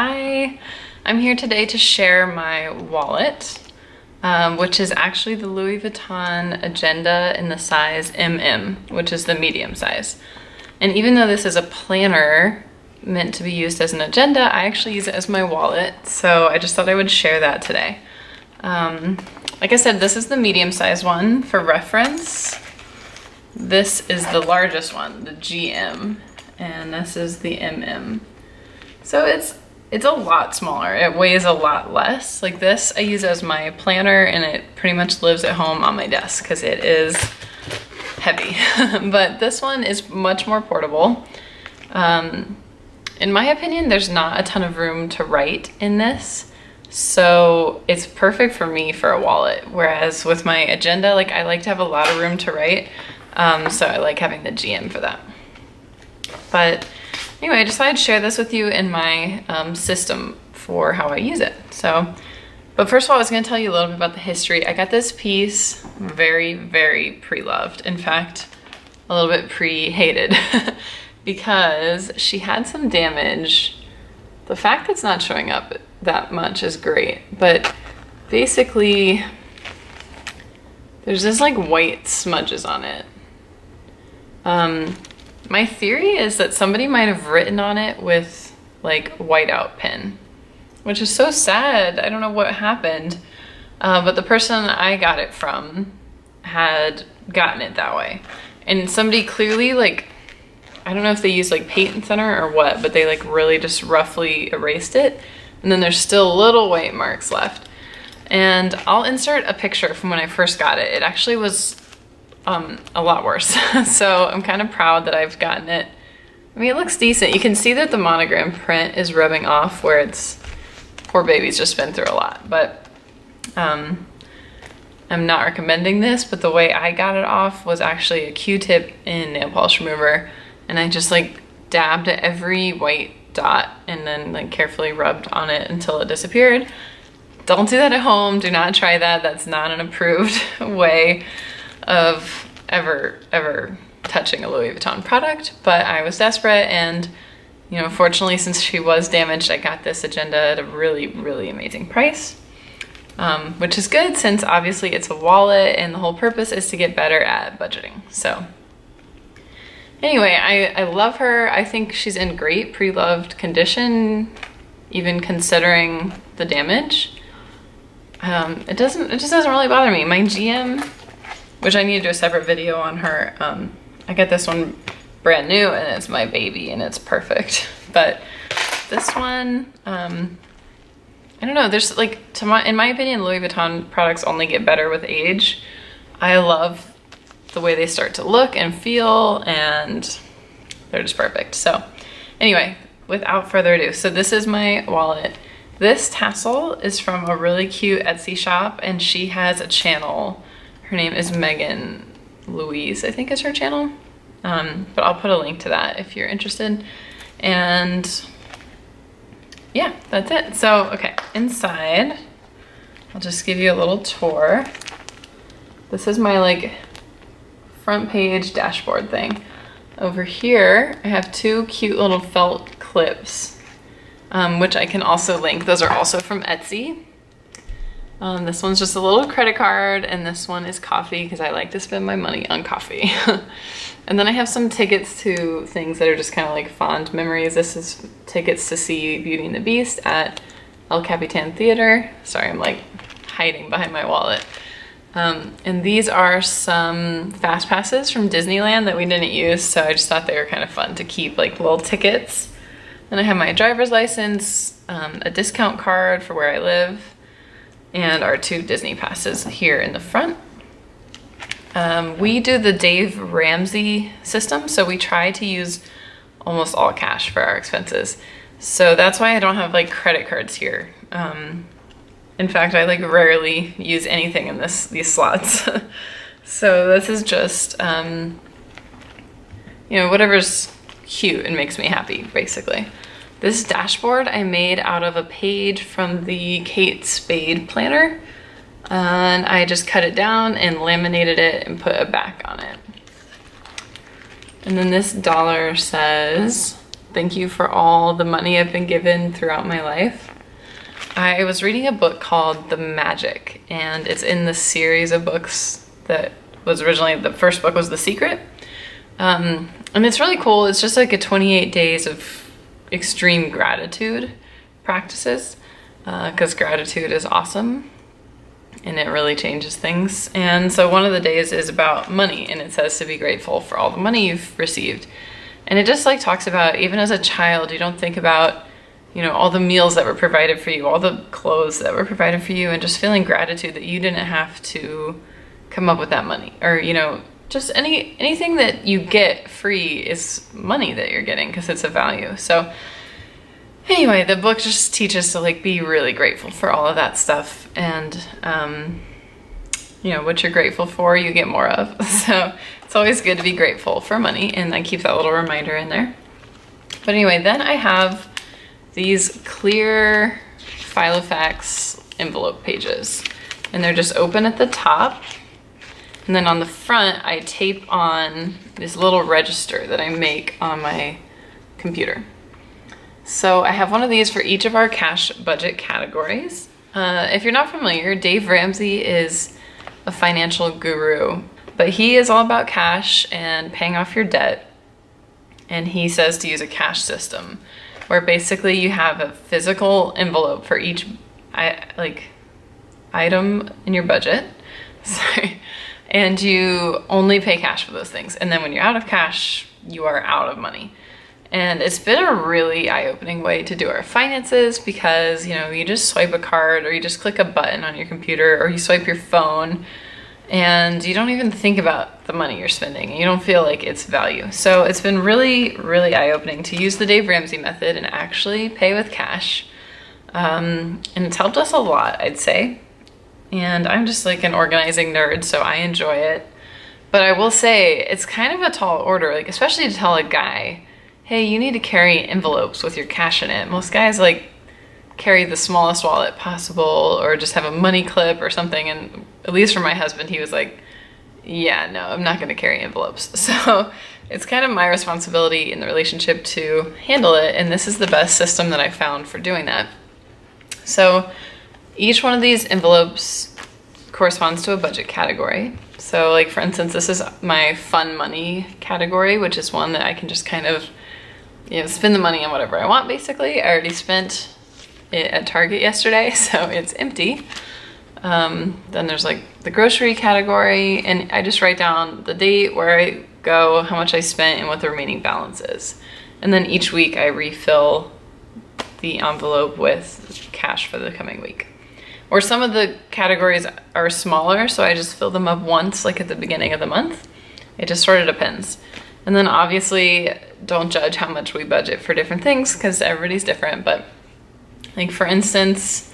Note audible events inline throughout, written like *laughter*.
Hi, I'm here today to share my wallet, um, which is actually the Louis Vuitton Agenda in the size MM, which is the medium size. And even though this is a planner meant to be used as an agenda, I actually use it as my wallet. So I just thought I would share that today. Um, like I said, this is the medium size one for reference. This is the largest one, the GM, and this is the MM. So it's it's a lot smaller. It weighs a lot less. Like this, I use as my planner and it pretty much lives at home on my desk because it is heavy. *laughs* but this one is much more portable. Um, in my opinion, there's not a ton of room to write in this. So it's perfect for me for a wallet. Whereas with my agenda, like I like to have a lot of room to write. Um, so I like having the GM for that. But Anyway, I thought I'd share this with you in my um, system for how I use it. So, but first of all, I was gonna tell you a little bit about the history. I got this piece very, very pre-loved. In fact, a little bit pre-hated *laughs* because she had some damage. The fact that it's not showing up that much is great, but basically there's this like white smudges on it. Um, my theory is that somebody might have written on it with like whiteout pen, which is so sad. I don't know what happened, uh, but the person I got it from had gotten it that way. And somebody clearly like, I don't know if they used like paint thinner or what, but they like really just roughly erased it. And then there's still little white marks left. And I'll insert a picture from when I first got it. It actually was um, a lot worse. *laughs* so I'm kind of proud that I've gotten it. I mean, it looks decent. You can see that the monogram print is rubbing off where it's, poor baby's just been through a lot. But um, I'm not recommending this, but the way I got it off was actually a Q-tip in nail polish remover. And I just like dabbed at every white dot and then like carefully rubbed on it until it disappeared. Don't do that at home. Do not try that. That's not an approved *laughs* way of ever, ever touching a Louis Vuitton product, but I was desperate and you know, fortunately, since she was damaged, I got this agenda at a really, really amazing price, um, which is good since obviously it's a wallet and the whole purpose is to get better at budgeting. So anyway, I, I love her. I think she's in great pre-loved condition, even considering the damage. Um, it doesn't, it just doesn't really bother me. My GM which I need to do a separate video on her. Um, I get this one brand new and it's my baby and it's perfect. *laughs* But this one, um, I don't know, there's like, to my, in my opinion, Louis Vuitton products only get better with age. I love the way they start to look and feel and they're just perfect. So anyway, without further ado, so this is my wallet. This tassel is from a really cute Etsy shop and she has a channel her name is Megan Louise, I think is her channel. Um, but I'll put a link to that if you're interested. And yeah, that's it. So, okay, inside, I'll just give you a little tour. This is my like front page dashboard thing. Over here, I have two cute little felt clips, um, which I can also link. Those are also from Etsy. Um, this one's just a little credit card and this one is coffee because I like to spend my money on coffee. *laughs* and then I have some tickets to things that are just kind of like fond memories. This is tickets to see Beauty and the Beast at El Capitan Theater. Sorry, I'm like hiding behind my wallet. Um, and these are some fast passes from Disneyland that we didn't use, so I just thought they were kind of fun to keep like little tickets. Then I have my driver's license, um, a discount card for where I live, and our two Disney passes here in the front. Um, we do the Dave Ramsey system, so we try to use almost all cash for our expenses. So that's why I don't have like credit cards here. Um, in fact, I like rarely use anything in this these slots. *laughs* so this is just, um, you know, whatever's cute and makes me happy, basically. This dashboard I made out of a page from the Kate Spade planner. And I just cut it down and laminated it and put a back on it. And then this dollar says thank you for all the money I've been given throughout my life. I was reading a book called The Magic, and it's in the series of books that was originally the first book was The Secret. Um, and it's really cool. It's just like a 28 days of extreme gratitude practices because uh, gratitude is awesome and it really changes things. And so one of the days is about money and it says to be grateful for all the money you've received. And it just like talks about even as a child, you don't think about, you know, all the meals that were provided for you, all the clothes that were provided for you, and just feeling gratitude that you didn't have to come up with that money. Or, you know, just any anything that you get free is money that you're getting because it's a value. So anyway, the book just teaches to like be really grateful for all of that stuff and um, you know what you're grateful for you get more of. *laughs* So it's always good to be grateful for money and I keep that little reminder in there. But anyway then I have these clear Filofax envelope pages and they're just open at the top and then on the front I tape on this little register that I make on my computer so I have one of these for each of our cash budget categories. Uh, if you're not familiar, Dave Ramsey is a financial guru, but he is all about cash and paying off your debt. And he says to use a cash system where basically you have a physical envelope for each I, like item in your budget. *laughs* Sorry. And you only pay cash for those things. And then when you're out of cash, you are out of money. And it's been a really eye-opening way to do our finances because, you know, you just swipe a card or you just click a button on your computer or you swipe your phone and you don't even think about the money you're spending. You don't feel like it's value. So it's been really, really eye-opening to use the Dave Ramsey method and actually pay with cash. Um, and it's helped us a lot, I'd say. And I'm just like an organizing nerd, so I enjoy it. But I will say it's kind of a tall order, like especially to tell a guy hey, you need to carry envelopes with your cash in it. Most guys like carry the smallest wallet possible or just have a money clip or something. And at least for my husband, he was like, yeah, no, I'm not going to carry envelopes. *laughs* So it's kind of my responsibility in the relationship to handle it. And this is the best system that I found for doing that. So each one of these envelopes corresponds to a budget category. So like for instance, this is my fun money category, which is one that I can just kind of you know, spend the money on whatever I want basically. I already spent it at Target yesterday, *laughs* so it's empty. Um, then there's like the grocery category and I just write down the date, where I go, how much I spent and what the remaining balance is. And then each week I refill the envelope with cash for the coming week. Or some of the categories are smaller, so I just fill them up once, like at the beginning of the month. It just sort of depends. And then obviously don't judge how much we budget for different things because everybody's different. But like for instance,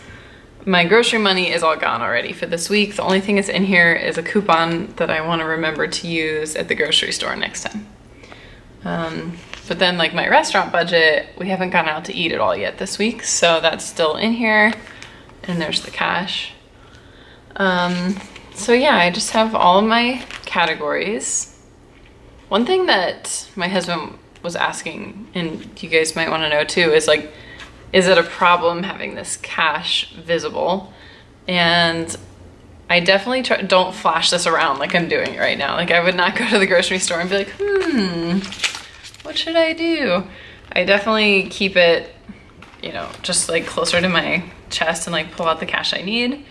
my grocery money is all gone already for this week. The only thing that's in here is a coupon that I want to remember to use at the grocery store next time. Um, but then like my restaurant budget, we haven't gone out to eat at all yet this week. So that's still in here. And there's the cash. Um, so yeah, I just have all of my categories one thing that my husband was asking, and you guys might want to know too, is like, is it a problem having this cash visible? And I definitely try, don't flash this around like I'm doing right now. Like I would not *laughs* go to the grocery store and be like, hmm, what should I do? I definitely keep it, you know, just like closer to my chest and like pull out the cash I need.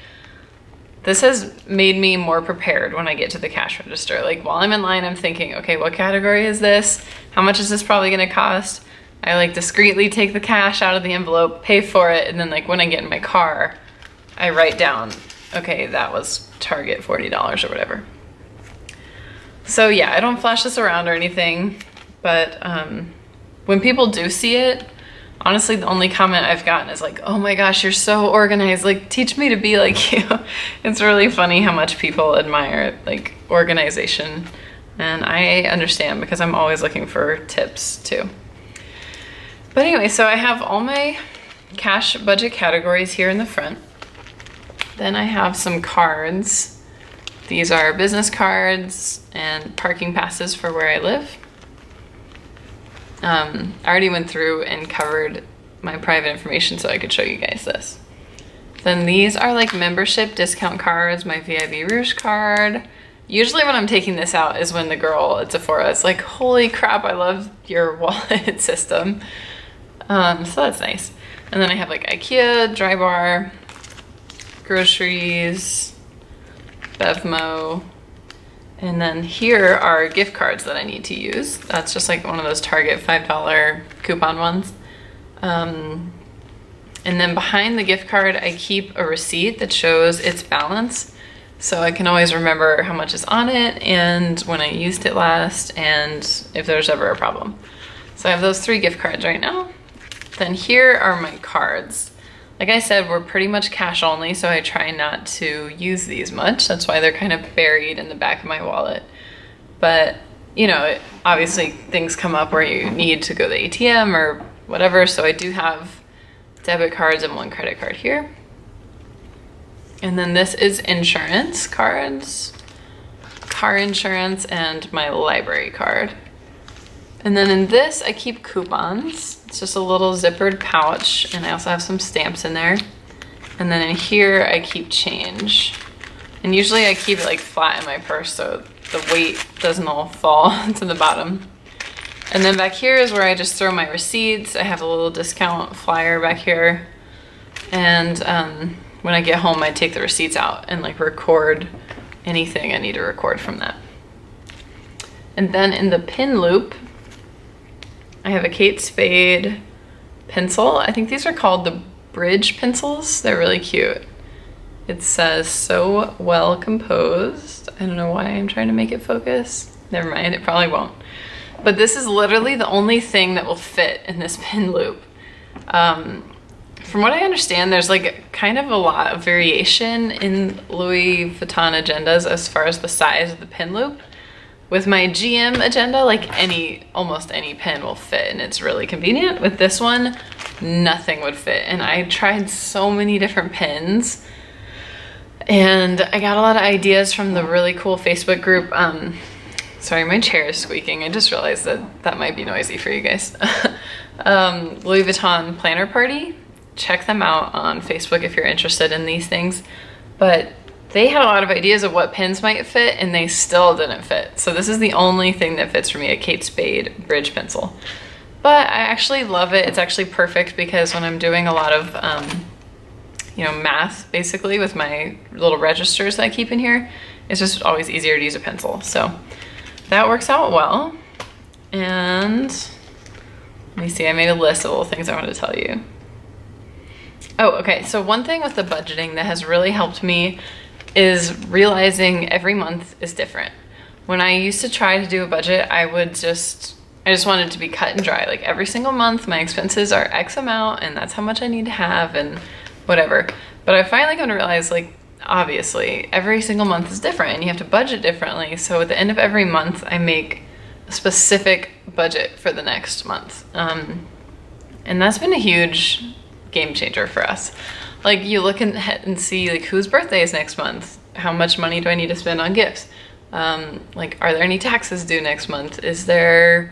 This has made me more prepared when I get to the cash register. Like while I'm in line, I'm thinking, okay, what category is this? How much is this probably gonna cost? I like discreetly take the cash out of the envelope, pay for it, and then like when I get in my car, I write down, okay, that was Target $40 or whatever. So yeah, I don't flash this around or anything, but um, when people do see it, honestly the only comment I've gotten is like, oh my gosh, you're so organized. Like teach me to be like *laughs* you. it's really funny how much people admire like organization. And I understand because I'm always looking for tips too. But anyway, so I have all my cash budget categories here in the front. Then I have some cards. These are business cards and parking passes for where I live. Um, I already went through and covered my private information so I could show you guys this. Then these are like membership discount cards, my VIB Rouge card. Usually when I'm taking this out is when the girl at Sephora is like, holy crap, I love your *laughs* wallet system. Um, so that's nice. And then I have like Ikea, Drybar, groceries, Bevmo, and then here are gift cards that I need to use. That's just like one of those Target $5 coupon ones. Um, and then behind the gift card, I keep a receipt that shows its balance. So I can always remember how much is on it and when I used it last and if there's ever a problem. So I have those three gift cards right now. Then here are my cards. Like I said, we're pretty much cash only, so I try not to use these much. That's why they're kind of buried in the back of my wallet. But, you know, obviously things come up where you need to go to the ATM or whatever, so I do have debit cards and one credit card here. And then this is insurance cards, car insurance, and my library card. And then in this, I keep coupons. It's just a little zippered pouch, and I also have some stamps in there. And then in here, I keep change. And usually I keep it like flat in my purse so the weight doesn't all *laughs* fall *laughs* to the bottom. And then back here is where I just throw my receipts. I have a little discount flyer back here. And um, when I get home, I take the receipts out and like record anything I need to record from that. And then in the pen loop, I have a Kate Spade pencil. I think these are called the bridge pencils. They're really cute. It says so well composed. I don't know why I'm trying to make it focus. Never mind, it probably won't. But this is literally the only thing that will fit in this *laughs* pen loop. Um, from what I understand, there's like kind of a lot of variation in Louis Vuitton agendas as far as the size of the pen loop. With my GM agenda, like any, almost any pen will fit and it's really convenient. With this one, nothing would fit. And I tried so many different pens and I got a lot of ideas from the really cool Facebook group. Um, sorry, my chair is squeaking. I just realized that that might be noisy for you guys. *laughs* um, Louis Vuitton Planner Party. Check them out on Facebook if you're interested in these things. But they had a lot of ideas of what pins might fit and they still didn't fit. So this is the only thing that fits for me, a Kate Spade bridge pencil. But I actually love it. It's actually perfect because when I'm doing a lot of, um, you know, math basically with my little registers that I keep in here, it's just always easier to use a pencil. So that works out well. And let me see, I made a list of little things I wanted to tell you. Oh, okay. So one thing with the budgeting that has really helped me is realizing every month is different. When I used to try to do a budget, I would just, I just wanted to be cut and dry. Like every single month, my expenses are X amount and that's how much I need to have and whatever. But I finally come to realize like, obviously, every single month is different and you have to budget differently. So at the end of every month, I make a specific budget for the next month. Um, and that's been a huge game changer for us. Like you look and, and see like whose birthday is next month? How much money do I need to spend on gifts? Um, like, are there any taxes due next month? Is there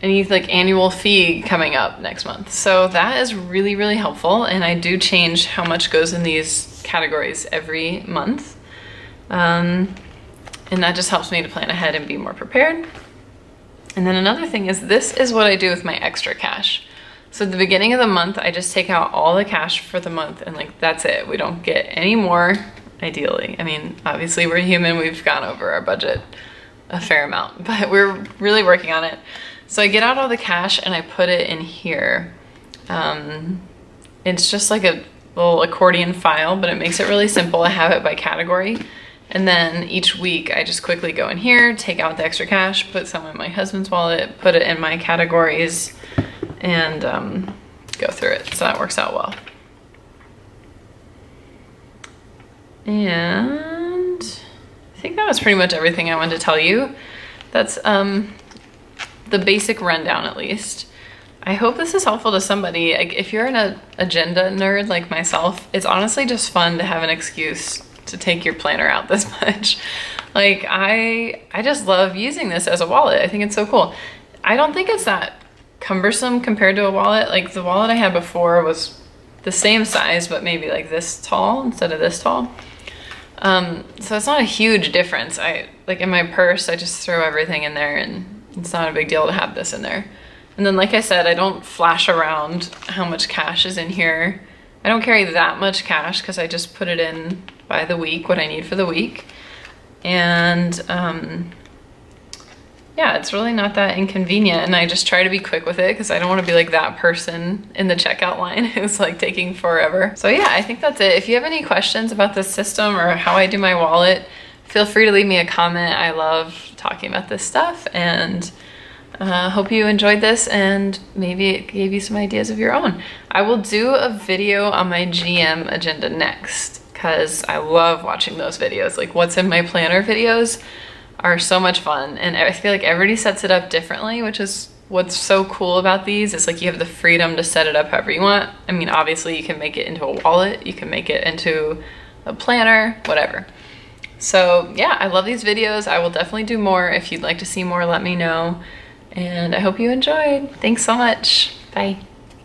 any like annual fee coming up next month? So that is really, really helpful. And I do change how much goes in these categories every month. Um, and that just helps me to plan ahead and be more prepared. And then another thing is this is what I do with my extra cash. So at the beginning of the month, I just take out all the cash for the month and like, that's it. We don't get any more, ideally. I mean, obviously we're human, we've gone over our budget a fair amount, *laughs* but we're really working on it. So I get out all the cash and I put it in here. Um, it's just like a little accordion file, but it makes it really simple. I have it by category. And then each week I just quickly go in here, take out the extra cash, put some in my husband's wallet, put it in my categories, and um, go through it. So that works out well. And I think that was pretty much everything I wanted to tell you. That's um, the basic rundown at least. I hope this is helpful to somebody. Like, if you're an agenda nerd like myself, it's honestly just fun to have an excuse to take your planner out *laughs* this much. Like I, I just love using this as a wallet. I think it's so cool. I don't think it's that cumbersome compared to a wallet. Like the wallet I had before was the same size, but maybe like this tall instead of this tall. Um, so it's not a huge difference. I like in my purse, I just throw everything in there and it's not a big deal to have this in there. And then like I said, I don't flash around how much cash is in here. I don't carry that much cash because I just put it in by the week, what I need for the week. And um, yeah, it's really not that inconvenient. And I just try to be quick with it because I don't want to be like that person in the checkout line *laughs* who's like taking forever. So yeah, I think that's it. If you have any questions about the system or how I do my wallet, feel free to leave me a comment. I love talking about this stuff and uh, hope you enjoyed this and maybe it gave you some ideas of your own. I will do a video on my GM agenda next because I love watching those videos. Like what's in my planner videos are so much fun. And I feel like everybody sets it up differently, which is what's so cool about these. It's like you have the freedom to set it up however you want. I mean, obviously you can make it into a wallet, you can make it into a planner, whatever. So yeah, I love these videos. I will definitely do more. If you'd like to see more, let me know. And I hope you enjoyed. Thanks so much. Bye.